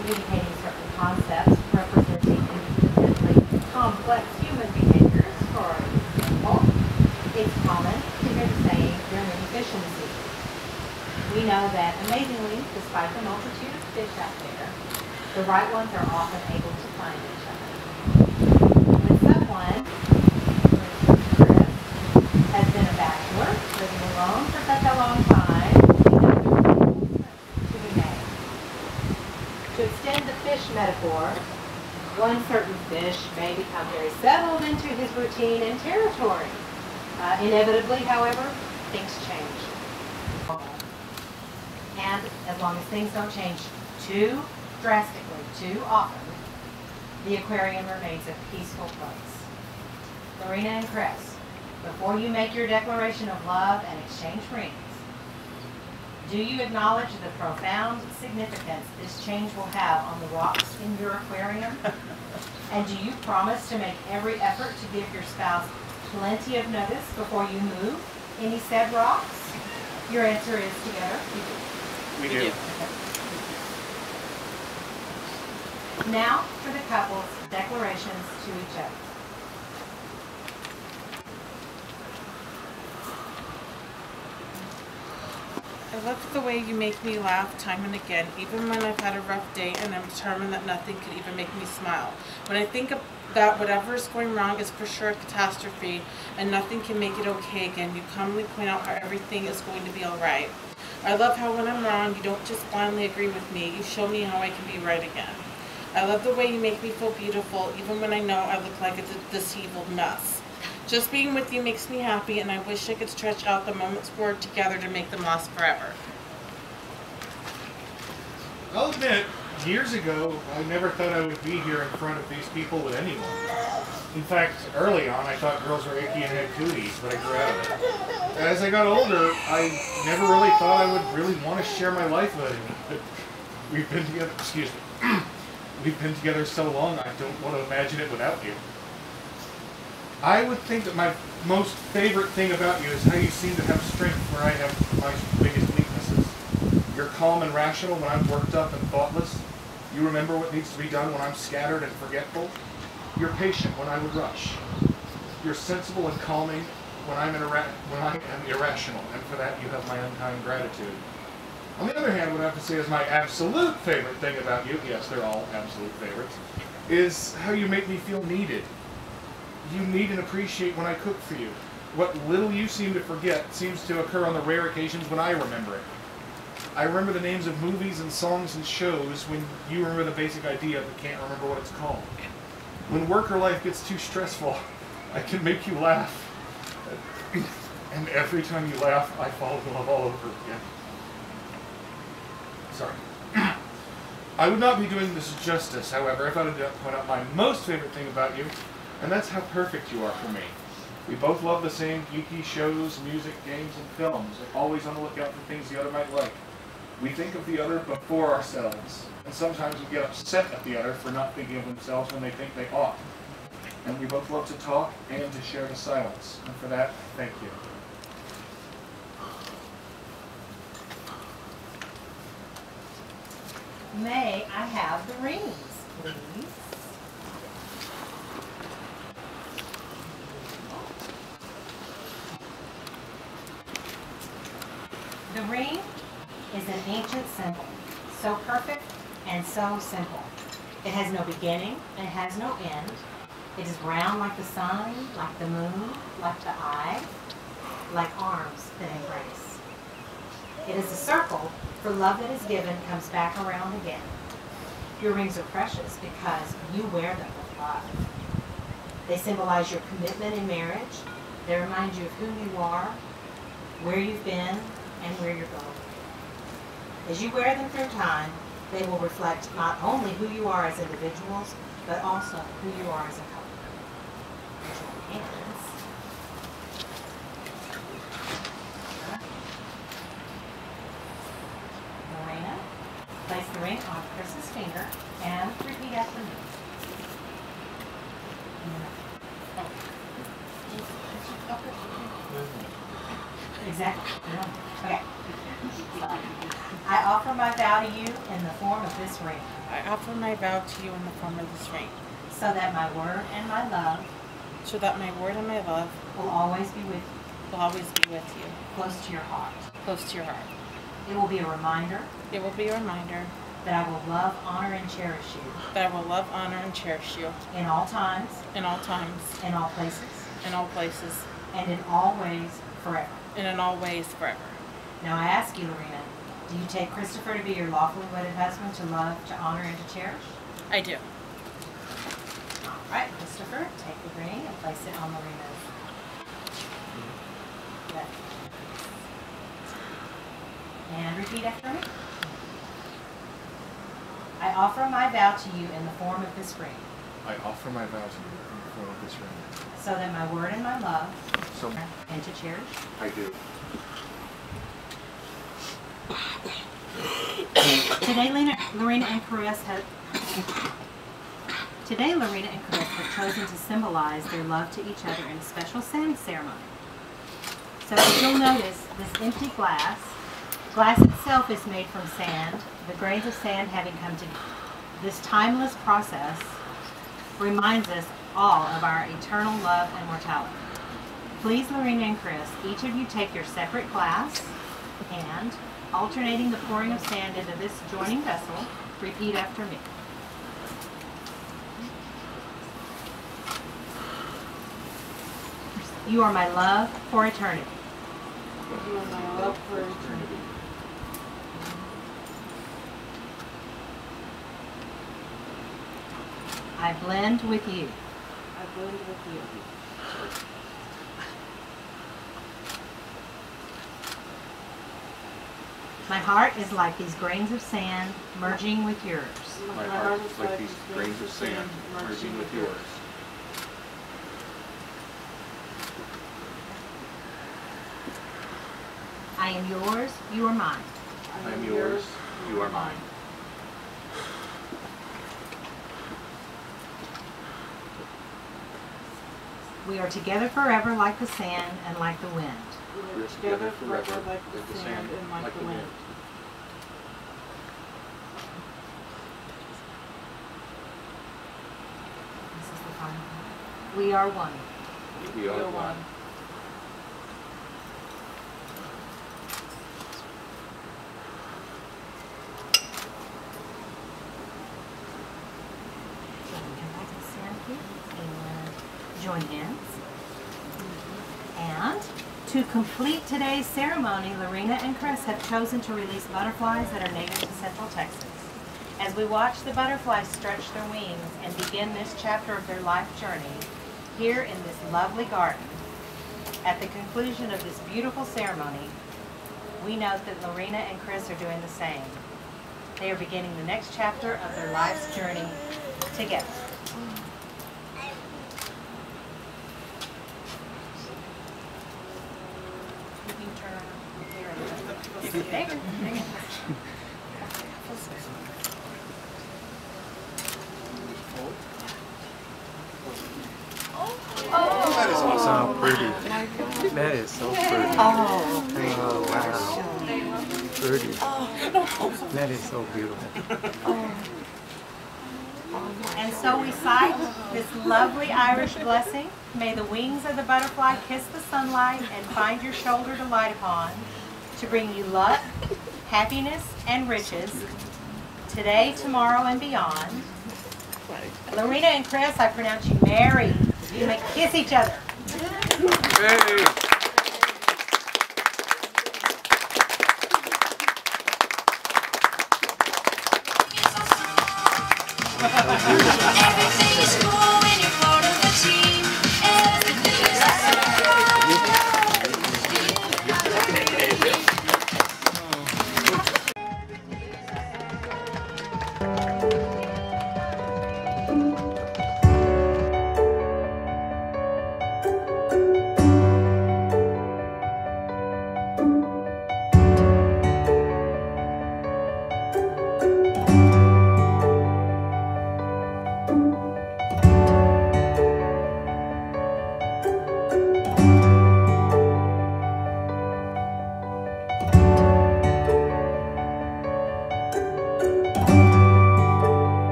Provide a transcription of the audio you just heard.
communicating certain concepts representing complex human behaviors. For example, it's common to hear the saying, the sea. We know that amazingly, despite the multitude of fish out there, the right ones are often able to find each other. When someone, for instance, Chris, has been a bachelor, living alone for such a long time, we know there are rules to be made. To extend the fish metaphor, one certain fish may become very settled into his routine and territory. Uh, inevitably, however, things change. And as long as things don't change too drastically, too often, the aquarium remains a peaceful place. Larina and Chris, before you make your declaration of love and exchange rings, do you acknowledge the profound significance this change will have on the rocks in your aquarium? And do you promise to make every effort to give your spouse plenty of notice before you move any said rocks? Your answer is together. You do. We do. Now for the couple's declarations to each other. I love the way you make me laugh time and again, even when I've had a rough day and I'm determined that nothing could even make me smile. When I think that whatever is going wrong is for sure a catastrophe and nothing can make it okay again, you calmly point out how everything is going to be alright. I love how when I'm wrong, you don't just blindly agree with me, you show me how I can be right again. I love the way you make me feel beautiful, even when I know I look like a de- deceived mess. Just being with you makes me happy, and I wish I could stretch out the moments we're together to make them last forever. I'll admit, years ago, I never thought I would be here in front of these people with anyone. In fact, early on, I thought girls were icky and had cooties, but I grew out of it. As I got older, I never really thought I would really want to share my life with anyone. We've been together, excuse me, we've been together so long, I don't want to imagine it without you. I would think that my most favorite thing about you is how you seem to have strength where I have my biggest weaknesses. You're calm and rational when I'm worked up and thoughtless. You remember what needs to be done when I'm scattered and forgetful. You're patient when I would rush. You're sensible and calming when I'm when I am irrational, and for that you have my unkind gratitude. On the other hand, what I have to say is my absolute favorite thing about you, yes, they're all absolute favorites, is how you make me feel needed. You need and appreciate when I cook for you. What little you seem to forget seems to occur on the rare occasions when I remember it. I remember the names of movies and songs and shows when you remember the basic idea but can't remember what it's called. When work or life gets too stressful, I can make you laugh. And every time you laugh, I fall in love all over again. Sorry. I would not be doing this justice, however, if I did not point out my most favorite thing about you, and that's how perfect you are for me. We both love the same geeky shows, music, games, and films, and always on the lookout for things the other might like. We think of the other before ourselves, and sometimes we get upset at the other for not thinking of themselves when they think they ought. And we both love to talk and to share the silence, and for that, thank you. May I have the rings, please? Ring is an ancient symbol, so perfect and so simple. It has no beginning and it has no end. It is round like the sun, like the moon, like the eye, like arms that embrace. It is a circle, for love that is given comes back around again. Your rings are precious because you wear them with love. They symbolize your commitment in marriage. They remind you of who you are, where you've been, and where you're going. As you wear them through time, they will reflect not only who you are as individuals, but also who you are as a couple. Place the ring on Chris's finger and repeat after me. Exactly. Okay. I offer my vow to you in the form of this ring, I offer my vow to you in the form of this ring, so that my word and my love so that my word and my love will always be with you, will always be with you, close to your heart. close to your heart. It will be a reminder It will be a reminder that I will love, honor, and cherish you that I will love, honor, and cherish you in all times, in all times, in all places, in all places, and in all ways forever. and in all ways forever. Now I ask you, Larina, do you take Christopher to be your lawfully wedded husband to love, to honor, and to cherish? I do. All right, Christopher, take the ring and place it on Larina's left. And repeat after me. I offer my vow to you in the form of this ring, I offer my vow to you in the form of this ring. so that my word and my love, So and to cherish, I do. Today, Lena, Larina and Chris have. Today, Larina and Chris have chosen to symbolize their love to each other in a special sand ceremony. So, as you'll notice, this empty glass, glass itself is made from sand. The grains of sand having come to this timeless process reminds us all of our eternal love and mortality. Please, Larina and Chris, each of you take your separate glass and, alternating the pouring of sand into this joining vessel, repeat after me. You are my love for eternity. You are my love for eternity. I blend with you. I blend with you. My heart is like these grains of sand merging with yours. My heart is like these grains of sand merging with yours. I am yours, you are mine. I am yours, you are mine. We are together forever like the sand and like the wind. We are together forever like the sand and like the wind. This is the final one. We are one. We are one. So we come back to the sand here and join hands. And to complete today's ceremony, Larina and Chris have chosen to release butterflies that are native to Central Texas. As we watch the butterflies stretch their wings and begin this chapter of their life journey here in this lovely garden, at the conclusion of this beautiful ceremony, we note that Larina and Chris are doing the same. They are beginning the next chapter of their life's journey together. You can turn around here and there. There you. So pretty. That is so pretty. Oh, Oh, wow. Pretty. That is so beautiful. and so we cite this lovely Irish blessing. May the wings of the butterfly kiss the sunlight and find your shoulder to light upon to bring you luck, happiness, and riches today, tomorrow, and beyond. Larina and Chris, I pronounce you married. You may kiss each other. Hey. Everything is cool.